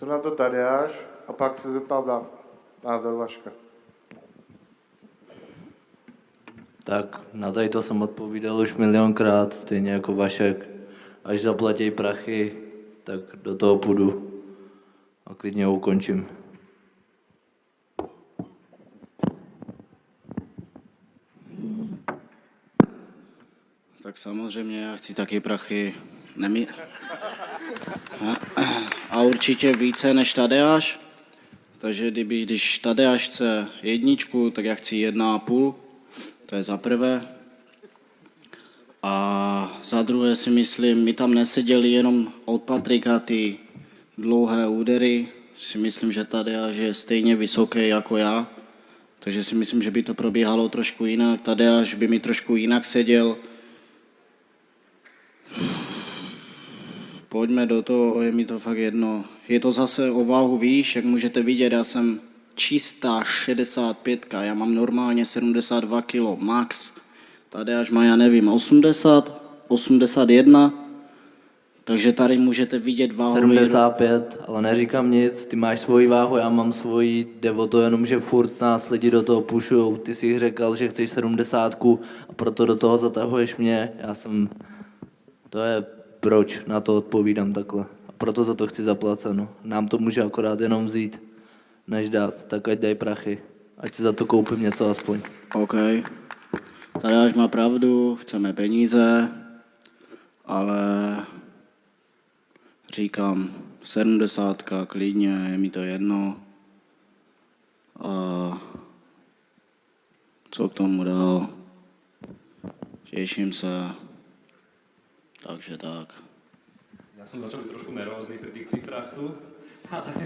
Co na to Tadeáš? A pak se zeptal na názor Vaška. Tak na tady to jsem odpovídal už milionkrát, stejně jako Vašek. Až zaplatí prachy, tak do toho půjdu a klidně ho ukončím. Tak samozřejmě já chci taky prachy. Nemí... A určitě více než Tadeáš. Takže kdyby, když Tadeáš chce jedničku, tak já chci jedna a půl. To je za prvé. A za druhé si myslím, my tam neseděli jenom od Patrika ty dlouhé údery. Si myslím, že Tadeáš je stejně vysoký jako já. Takže si myslím, že by to probíhalo trošku jinak. Tadeáš by mi trošku jinak seděl. Pojďme do toho, je mi to fakt jedno. Je to zase o váhu výš, jak můžete vidět, já jsem čistá 65, já mám normálně 72 kg max. Tady až má, já nevím, 80, 81, takže tady můžete vidět váhu. 75, ale neříkám nic, ty máš svoji váhu, já mám svoji, jde o to jenom, že furt nás lidi do toho pušujou. Ty jsi řekl, že chceš 70 a proto do toho zatahuješ mě. Já jsem, to je proč na to odpovídám takhle. A proto za to chci zaplaceno. Nám to může akorát jenom vzít, než dát. Tak ať dej prachy. Ať si za to koupím něco aspoň. OK. Tady až má pravdu, chceme peníze, ale říkám, 70 klidně, je mi to jedno. A co k tomu dál? Těším se. Takže tak. Já jsem začal být trošku nervózny pri tých cifrách tu, ale